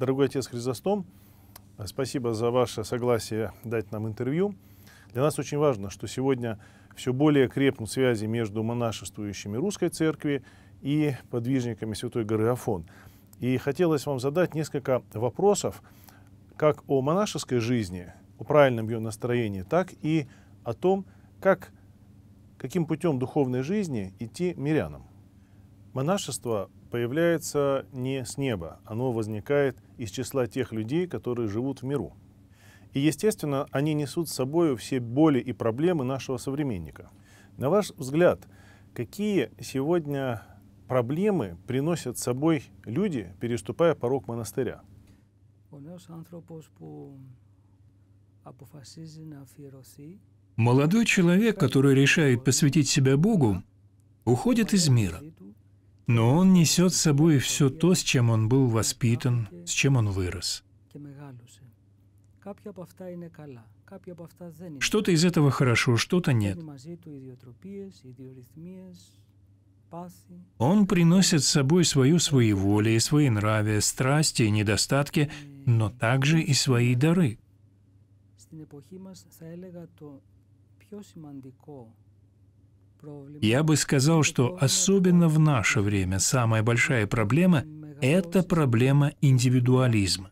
Дорогой отец Хризостом, спасибо за ваше согласие дать нам интервью. Для нас очень важно, что сегодня все более крепнут связи между монашествующими русской церкви и подвижниками Святой горы Афон. И хотелось вам задать несколько вопросов, как о монашеской жизни, о правильном ее настроении, так и о том, как, каким путем духовной жизни идти мирянам. Монашество появляется не с неба, оно возникает из числа тех людей, которые живут в миру. И, естественно, они несут с собой все боли и проблемы нашего современника. На ваш взгляд, какие сегодня проблемы приносят с собой люди, переступая порог монастыря? Молодой человек, который решает посвятить себя Богу, уходит из мира. Но он несет с собой все то, с чем он был воспитан, с чем он вырос. Что-то из этого хорошо, что-то нет. Он приносит с собой свою своеволие, свои нравия, страсти и недостатки, но также и свои дары. Я бы сказал, что особенно в наше время самая большая проблема – это проблема индивидуализма.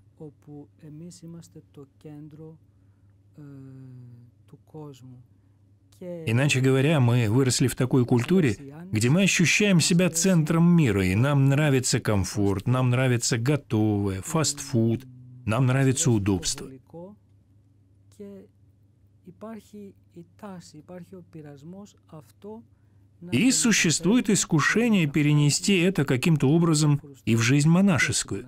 Иначе говоря, мы выросли в такой культуре, где мы ощущаем себя центром мира, и нам нравится комфорт, нам нравится готовое, фастфуд, нам нравится удобство. И существует искушение перенести это каким-то образом и в жизнь монашескую.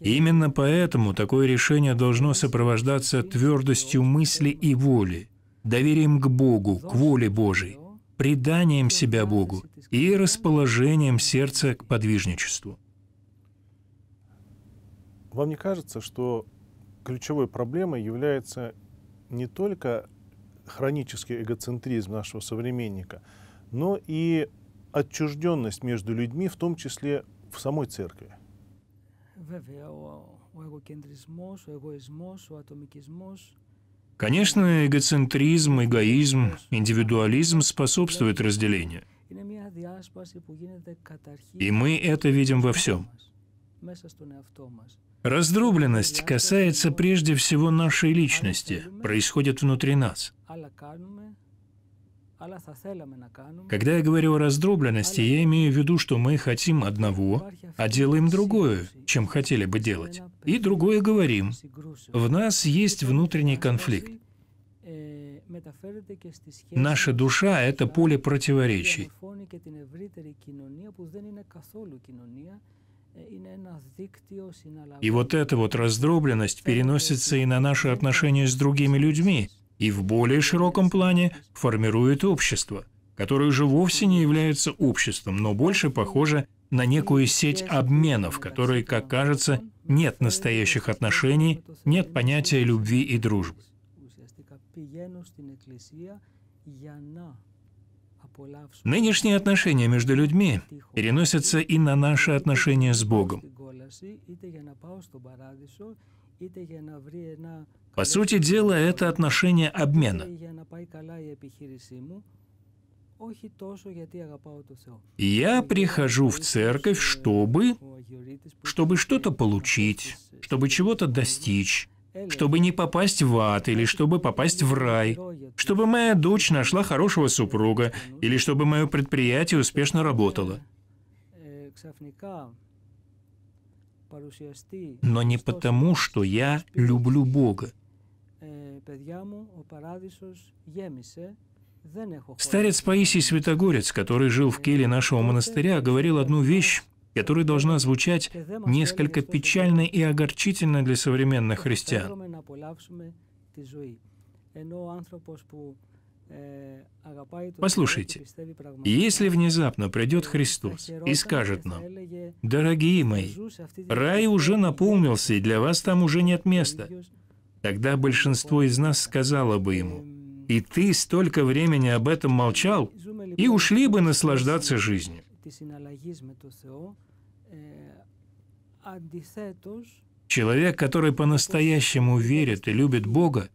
Именно поэтому такое решение должно сопровождаться твердостью мысли и воли, доверием к Богу, к воле Божией, преданием себя Богу и расположением сердца к подвижничеству. Вам не кажется, что ключевой проблемой является не только хронический эгоцентризм нашего современника, но и отчужденность между людьми, в том числе в самой церкви? Конечно, эгоцентризм, эгоизм, индивидуализм способствуют разделению. И мы это видим во всем. Раздробленность касается прежде всего нашей личности, происходит внутри нас. Когда я говорю о раздробленности, я имею в виду, что мы хотим одного, а делаем другое, чем хотели бы делать. И другое говорим. В нас есть внутренний конфликт. Наша душа — это поле противоречий. И вот эта вот раздробленность переносится и на наши отношения с другими людьми, и в более широком плане формирует общество, которое же вовсе не является обществом, но больше похоже на некую сеть обменов, в которой, как кажется, нет настоящих отношений, нет понятия любви и дружбы. Нынешние отношения между людьми переносятся и на наши отношения с Богом. По сути дела, это отношение обмена. Я прихожу в церковь, чтобы, чтобы что-то получить, чтобы чего-то достичь, чтобы не попасть в ад или чтобы попасть в рай, чтобы моя дочь нашла хорошего супруга или чтобы мое предприятие успешно работало. Но не потому, что я люблю Бога. Старец Паисий Святогорец, который жил в келе нашего монастыря, говорил одну вещь, которая должна звучать несколько печально и огорчительно для современных христиан. Послушайте, если внезапно придет Христос и скажет нам, «Дорогие мои, рай уже наполнился, и для вас там уже нет места», тогда большинство из нас сказало бы ему, «И ты столько времени об этом молчал? и ушли бы наслаждаться жизнью. Человек, который по-настоящему верит и любит Бога,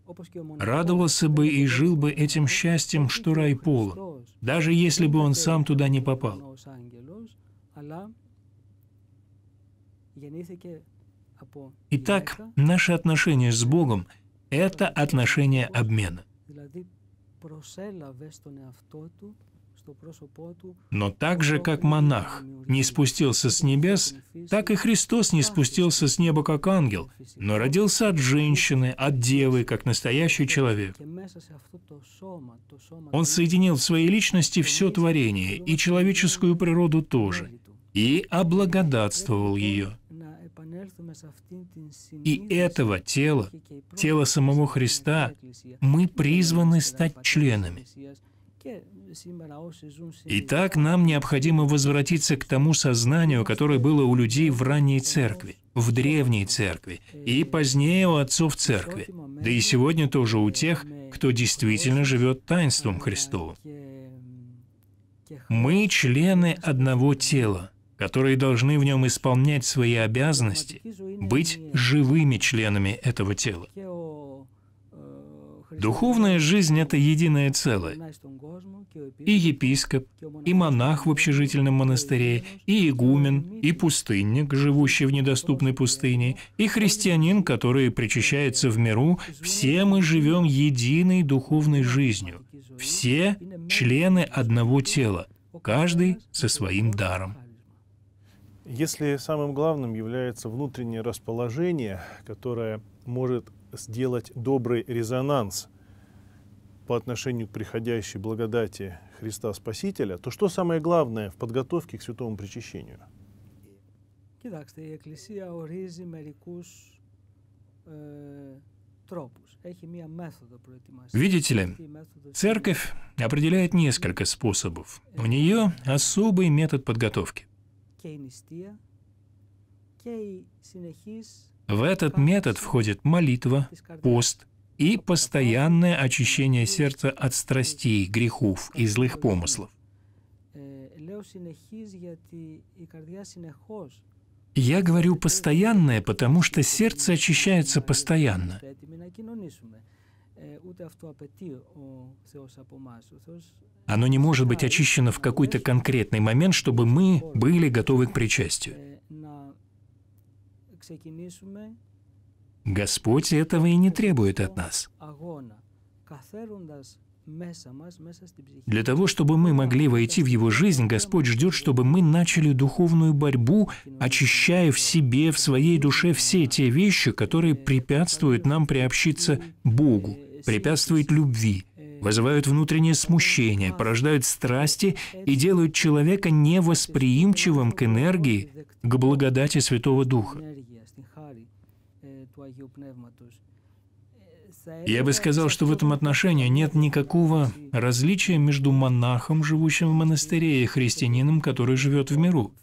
радовался бы и жил бы этим счастьем, что рай полон, даже если бы он сам туда не попал. Итак, наши отношения с Богом – это отношения обмена. Но так же, как монах не спустился с небес, так и Христос не спустился с неба как ангел, но родился от женщины, от девы, как настоящий человек. Он соединил в своей личности все творение, и человеческую природу тоже, и облагодатствовал ее. И этого тела, тела самого Христа, мы призваны стать членами. Итак, нам необходимо возвратиться к тому сознанию, которое было у людей в ранней церкви, в древней церкви и позднее у отцов церкви, да и сегодня тоже у тех, кто действительно живет таинством Христовым. Мы члены одного тела, которые должны в нем исполнять свои обязанности, быть живыми членами этого тела. Духовная жизнь – это единое целое. И епископ, и монах в общежительном монастыре, и игумен, и пустынник, живущий в недоступной пустыне, и христианин, который причащается в миру – все мы живем единой духовной жизнью. Все члены одного тела, каждый со своим даром. Если самым главным является внутреннее расположение, которое может сделать добрый резонанс по отношению к приходящей благодати Христа Спасителя, то что самое главное в подготовке к святому причащению? Видите ли, церковь определяет несколько способов. У нее особый метод подготовки. В этот метод входит молитва, пост и постоянное очищение сердца от страстей, грехов и злых помыслов. Я говорю постоянное, потому что сердце очищается постоянно. Оно не может быть очищено в какой-то конкретный момент, чтобы мы были готовы к причастию. Господь этого и не требует от нас. Для того, чтобы мы могли войти в Его жизнь, Господь ждет, чтобы мы начали духовную борьбу, очищая в себе, в своей душе все те вещи, которые препятствуют нам приобщиться Богу, препятствуют любви, вызывают внутреннее смущение, порождают страсти и делают человека невосприимчивым к энергии, к благодати Святого Духа. Я бы сказал, что в этом отношении нет никакого различия между монахом, живущим в монастыре, и христианином, который живет в миру.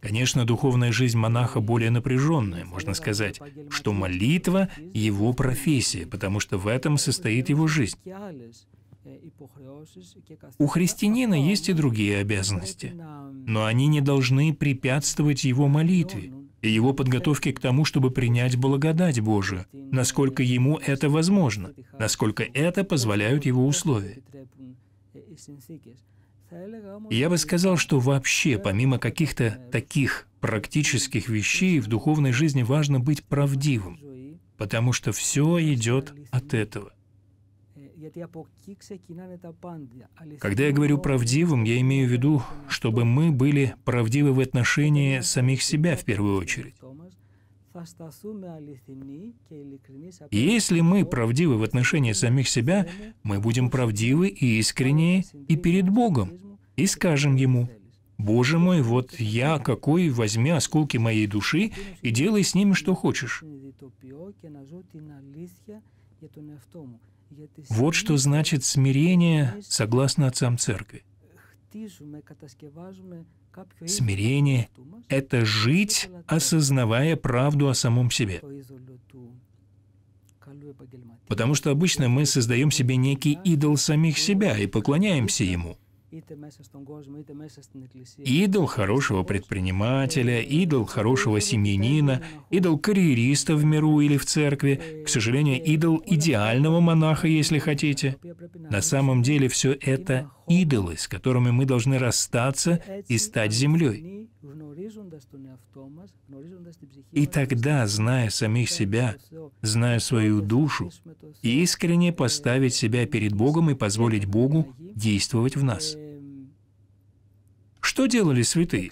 Конечно, духовная жизнь монаха более напряженная. Можно сказать, что молитва — его профессия, потому что в этом состоит его жизнь. У христианина есть и другие обязанности, но они не должны препятствовать его молитве и его подготовке к тому, чтобы принять благодать Божию, насколько ему это возможно, насколько это позволяют его условия. Я бы сказал, что вообще, помимо каких-то таких практических вещей, в духовной жизни важно быть правдивым, потому что все идет от этого. Когда я говорю правдивым, я имею в виду, чтобы мы были правдивы в отношении самих себя в первую очередь. И если мы правдивы в отношении самих себя, мы будем правдивы и искренние и перед Богом, и скажем Ему, «Боже мой, вот я какой, возьми осколки моей души и делай с ними, что хочешь». Вот что значит смирение согласно отцам церкви. Смирение — это жить, осознавая правду о самом себе. Потому что обычно мы создаем себе некий идол самих себя и поклоняемся ему. Идол хорошего предпринимателя, идол хорошего семьянина, идол карьериста в миру или в церкви, к сожалению, идол идеального монаха, если хотите. На самом деле все это идолы, с которыми мы должны расстаться и стать землей. И тогда, зная самих себя, зная свою душу, искренне поставить себя перед Богом и позволить Богу действовать в нас. Что делали святые?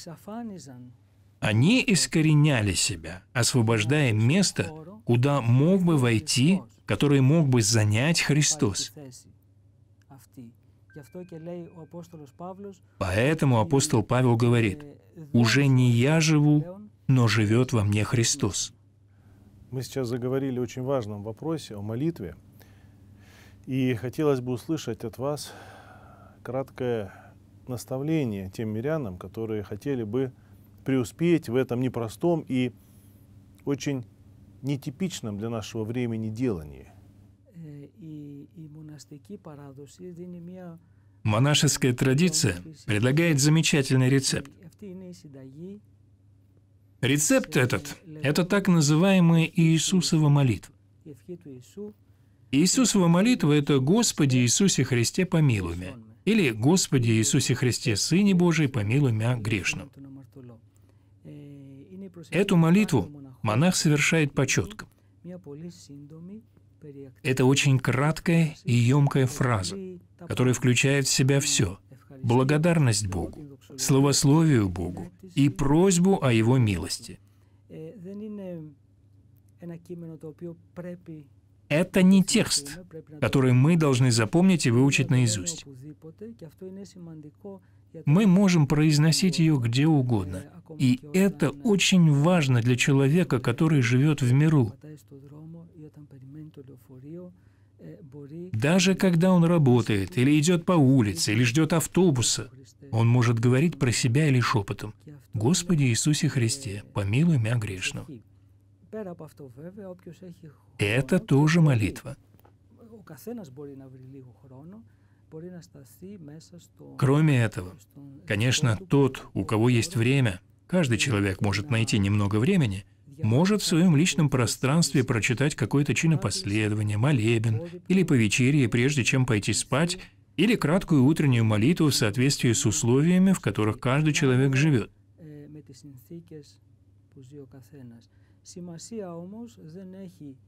Они искореняли себя, освобождая место, куда мог бы войти, которое мог бы занять Христос. Поэтому апостол Павел говорит, «Уже не я живу, но живет во мне Христос». Мы сейчас заговорили о очень важном вопросе, о молитве. И хотелось бы услышать от вас краткое наставление тем мирянам, которые хотели бы преуспеть в этом непростом и очень нетипичном для нашего времени делании. Монашеская традиция предлагает замечательный рецепт. Рецепт этот – это так называемая Иисусова молитва. Иисусова молитва – это «Господи Иисусе Христе, помилуй меня» или «Господи Иисусе Христе, Сыне Божий, помилуй меня грешным». Эту молитву монах совершает по четкам. Это очень краткая и емкая фраза, которая включает в себя все – благодарность Богу, словословию Богу и просьбу о Его милости. Это не текст, который мы должны запомнить и выучить наизусть. Мы можем произносить ее где угодно. И это очень важно для человека, который живет в миру. Даже когда он работает, или идет по улице, или ждет автобуса, он может говорить про себя или шепотом. «Господи Иисусе Христе, помилуй меня грешного». Это тоже молитва. Кроме этого, конечно, тот, у кого есть время, каждый человек может найти немного времени, может в своем личном пространстве прочитать какое-то чинопоследование, молебен или повечерие, прежде чем пойти спать, или краткую утреннюю молитву в соответствии с условиями, в которых каждый человек живет.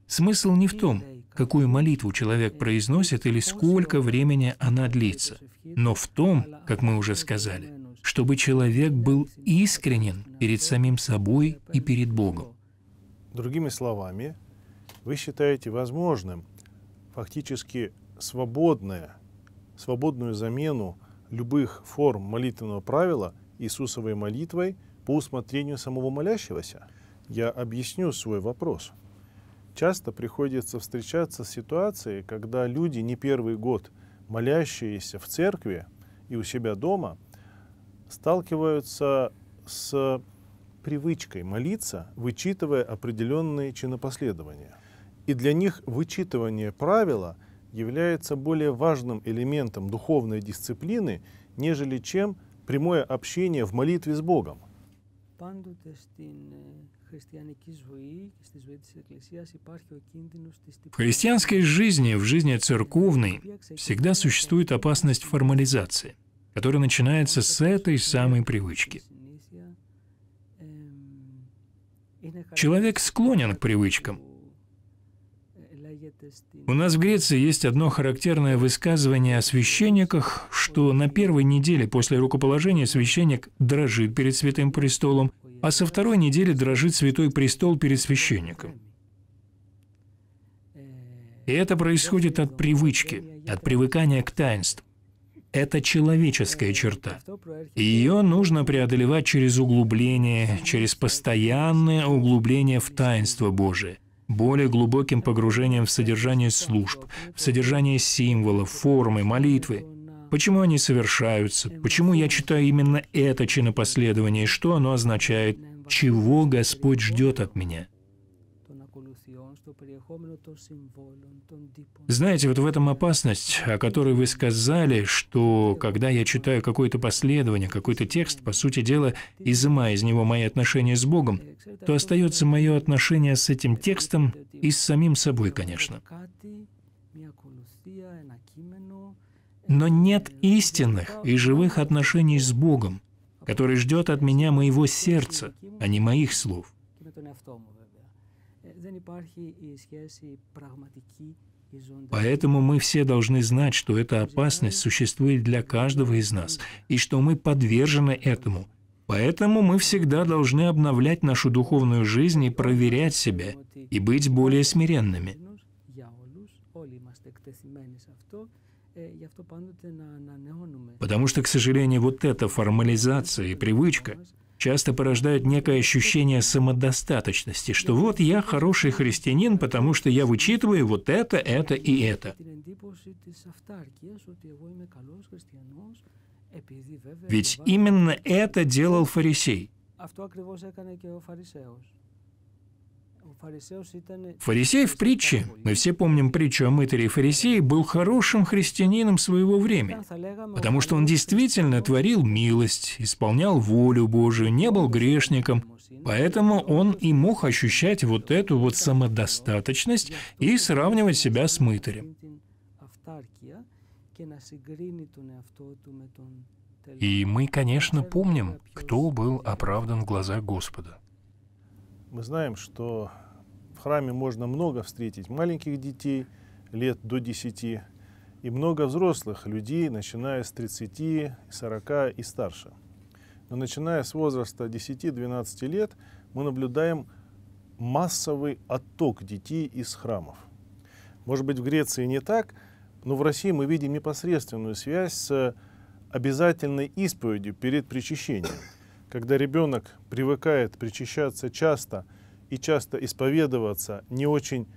Смысл не в том, какую молитву человек произносит или сколько времени она длится, но в том, как мы уже сказали, чтобы человек был искренен перед самим собой и перед Богом. Другими словами, вы считаете возможным фактически свободное, свободную замену любых форм молитвенного правила Иисусовой молитвой по усмотрению самого молящегося? Я объясню свой вопрос. Часто приходится встречаться с ситуацией, когда люди не первый год, молящиеся в церкви и у себя дома, сталкиваются с привычкой молиться, вычитывая определенные чинопоследования. И для них вычитывание правила является более важным элементом духовной дисциплины, нежели чем прямое общение в молитве с Богом. В христианской жизни, в жизни церковной, всегда существует опасность формализации, которая начинается с этой самой привычки. Человек склонен к привычкам. У нас в Греции есть одно характерное высказывание о священниках, что на первой неделе после рукоположения священник дрожит перед святым престолом, а со второй недели дрожит святой престол перед священником. И это происходит от привычки, от привыкания к таинству. Это человеческая черта. Ее нужно преодолевать через углубление, через постоянное углубление в таинство Божие, более глубоким погружением в содержание служб, в содержание символов, формы, молитвы. Почему они совершаются? Почему я читаю именно это чинопоследование? И что оно означает? Чего Господь ждет от меня? Знаете, вот в этом опасность, о которой вы сказали, что когда я читаю какое-то последование, какой-то текст, по сути дела, изымая из него мои отношения с Богом, то остается мое отношение с этим текстом и с самим собой, конечно. Но нет истинных и живых отношений с Богом, который ждет от меня моего сердца, а не моих слов. Поэтому мы все должны знать, что эта опасность существует для каждого из нас, и что мы подвержены этому. Поэтому мы всегда должны обновлять нашу духовную жизнь и проверять себя, и быть более смиренными. Потому что, к сожалению, вот эта формализация и привычка часто порождают некое ощущение самодостаточности, что вот я хороший христианин, потому что я вычитываю вот это, это и это. Ведь именно это делал фарисей. Фарисей в притче, мы все помним притчу о мытаре фарисеи, был хорошим христианином своего времени, потому что он действительно творил милость, исполнял волю Божию, не был грешником, поэтому он и мог ощущать вот эту вот самодостаточность и сравнивать себя с мытарем. И мы, конечно, помним, кто был оправдан в глазах Господа. Мы знаем, что храме можно много встретить маленьких детей лет до 10 и много взрослых людей, начиная с 30, 40 и старше. Но начиная с возраста 10-12 лет мы наблюдаем массовый отток детей из храмов. Может быть, в Греции не так, но в России мы видим непосредственную связь с обязательной исповедью перед причащением. Когда ребенок привыкает причащаться часто – и часто исповедоваться, не очень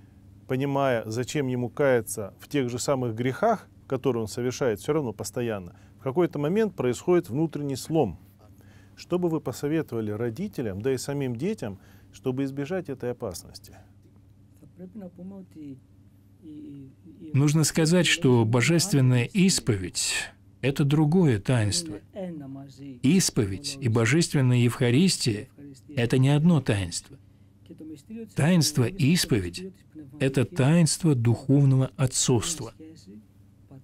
понимая, зачем ему каяться в тех же самых грехах, которые он совершает все равно постоянно, в какой-то момент происходит внутренний слом. Что бы вы посоветовали родителям, да и самим детям, чтобы избежать этой опасности? Нужно сказать, что божественная исповедь – это другое таинство. Исповедь и божественная Евхаристия – это не одно таинство. Таинство исповедь – это таинство духовного отцовства.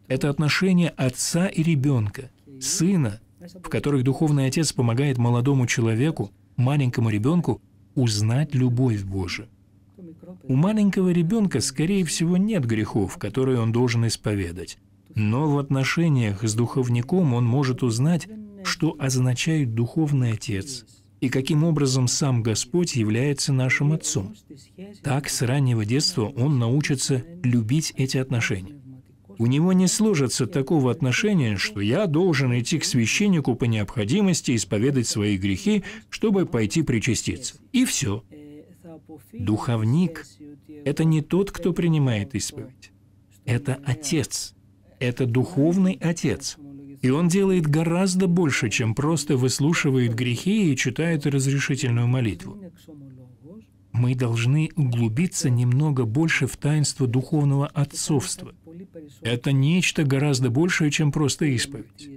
Это отношение отца и ребенка, сына, в которых духовный отец помогает молодому человеку, маленькому ребенку, узнать любовь Божию. У маленького ребенка, скорее всего, нет грехов, которые он должен исповедать. Но в отношениях с духовником он может узнать, что означает духовный отец – и каким образом сам Господь является нашим Отцом. Так, с раннего детства он научится любить эти отношения. У него не сложится такого отношения, что я должен идти к священнику по необходимости исповедать свои грехи, чтобы пойти причаститься. И все. Духовник – это не тот, кто принимает исповедь. Это Отец. Это духовный Отец – и он делает гораздо больше, чем просто выслушивает грехи и читает разрешительную молитву. Мы должны углубиться немного больше в таинство духовного отцовства. Это нечто гораздо большее, чем просто исповедь.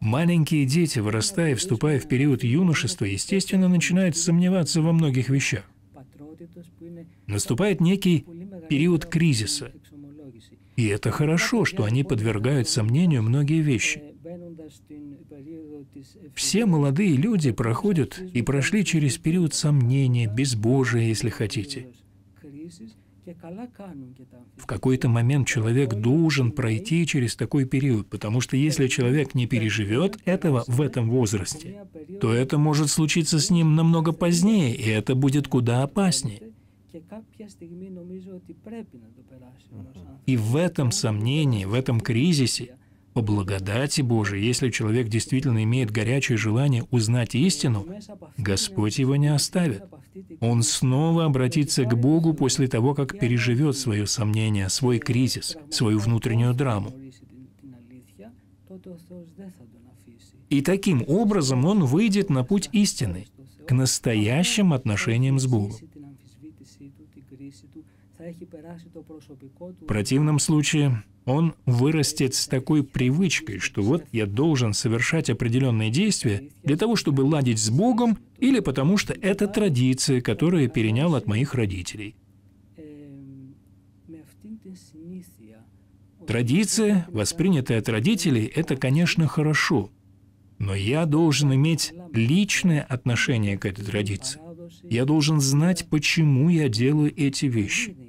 Маленькие дети, вырастая и вступая в период юношества, естественно, начинают сомневаться во многих вещах. Наступает некий период кризиса – и это хорошо, что они подвергают сомнению многие вещи. Все молодые люди проходят и прошли через период сомнения, безбожия, если хотите. В какой-то момент человек должен пройти через такой период, потому что если человек не переживет этого в этом возрасте, то это может случиться с ним намного позднее, и это будет куда опаснее. И в этом сомнении, в этом кризисе, по благодати Божией, если человек действительно имеет горячее желание узнать истину, Господь его не оставит. Он снова обратится к Богу после того, как переживет свое сомнение, свой кризис, свою внутреннюю драму. И таким образом он выйдет на путь истины, к настоящим отношениям с Богом. В противном случае он вырастет с такой привычкой, что вот я должен совершать определенные действия для того, чтобы ладить с Богом, или потому что это традиция, которую я перенял от моих родителей. Традиция, воспринятая от родителей, это, конечно, хорошо, но я должен иметь личное отношение к этой традиции. Я должен знать, почему я делаю эти вещи.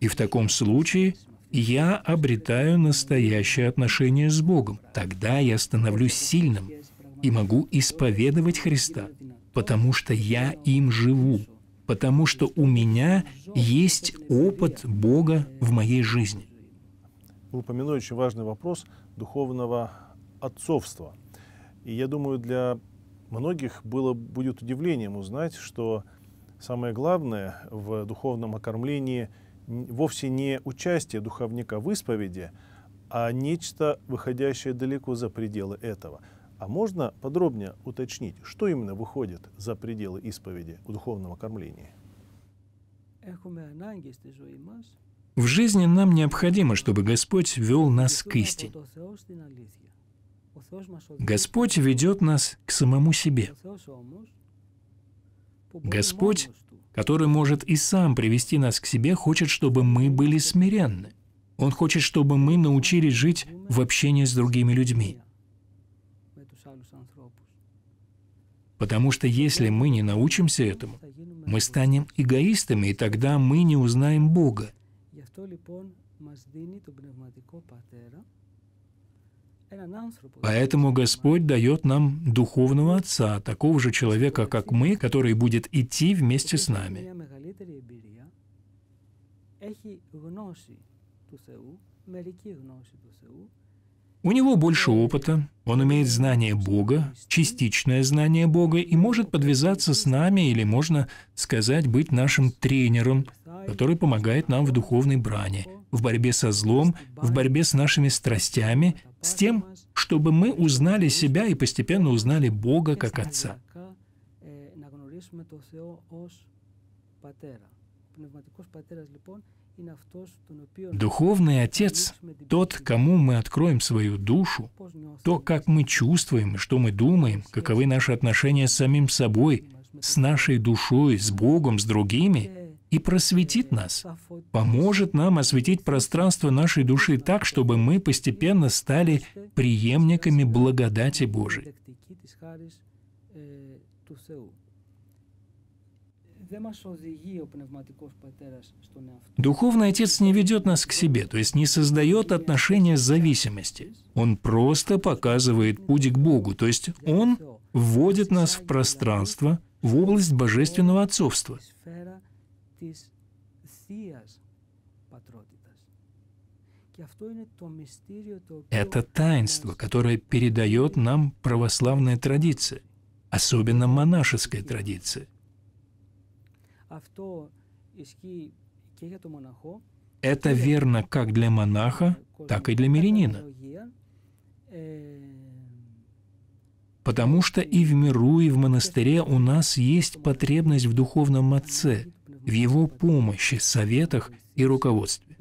И в таком случае я обретаю настоящее отношение с Богом. Тогда я становлюсь сильным и могу исповедовать Христа, потому что я им живу, потому что у меня есть опыт Бога в моей жизни. Вы упомянули очень важный вопрос духовного отцовства. И я думаю, для многих было, будет удивлением узнать, что самое главное в духовном окормлении вовсе не участие духовника в исповеди, а нечто, выходящее далеко за пределы этого. А можно подробнее уточнить, что именно выходит за пределы исповеди в духовном окормлении? В жизни нам необходимо, чтобы Господь вел нас к истине. Господь ведет нас к самому себе. Господь, который может и сам привести нас к себе, хочет, чтобы мы были смиренны. Он хочет, чтобы мы научились жить в общении с другими людьми. Потому что если мы не научимся этому, мы станем эгоистами, и тогда мы не узнаем Бога. Поэтому Господь дает нам духовного Отца, такого же человека, как мы, который будет идти вместе с нами. У него больше опыта, он имеет знание Бога, частичное знание Бога и может подвязаться с нами, или можно сказать, быть нашим тренером, который помогает нам в духовной бране, в борьбе со злом, в борьбе с нашими страстями, с тем, чтобы мы узнали себя и постепенно узнали Бога как Отца. Духовный Отец – тот, кому мы откроем свою душу, то, как мы чувствуем, что мы думаем, каковы наши отношения с самим собой, с нашей душой, с Богом, с другими – и просветит нас, поможет нам осветить пространство нашей души так, чтобы мы постепенно стали преемниками благодати Божией. Духовный Отец не ведет нас к себе, то есть не создает отношения зависимости. Он просто показывает путь к Богу, то есть Он вводит нас в пространство, в область божественного отцовства – της θείας πατρότητας. Это таинство, которое передает нам православная традиция, особенно монашеская традиция. Это верно как для монаха, так и для мирянина. Потому что и в миру, и в монастыре у нас есть потребность в духовном отце, в Его помощи, советах и руководстве.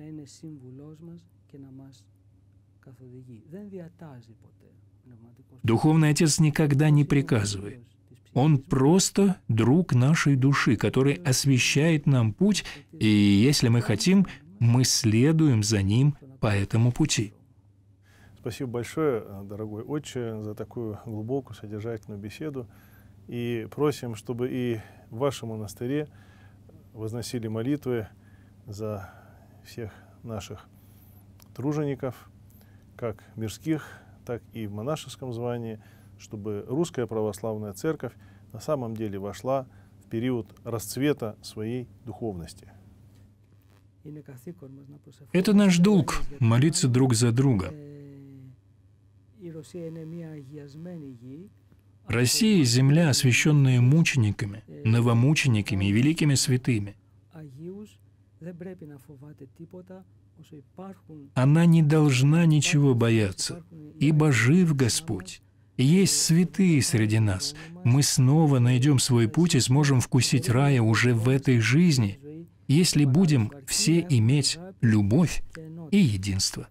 Духовный Отец никогда не приказывает. Он просто друг нашей души, который освещает нам путь, и если мы хотим, мы следуем за ним по этому пути. Спасибо большое, дорогой отче, за такую глубокую, содержательную беседу. И просим, чтобы и в вашем монастыре возносили молитвы за всех наших тружеников, как мирских, так и в монашеском звании, чтобы русская православная церковь на самом деле вошла в период расцвета своей духовности. Это наш долг – молиться друг за друга. Россия – земля, освященная мучениками, новомучениками и великими святыми. Она не должна ничего бояться, ибо жив Господь, Есть святые среди нас. Мы снова найдем свой путь и сможем вкусить рая уже в этой жизни, если будем все иметь любовь и единство.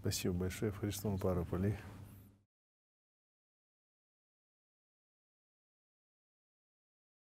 Спасибо большое, Христом Параполи.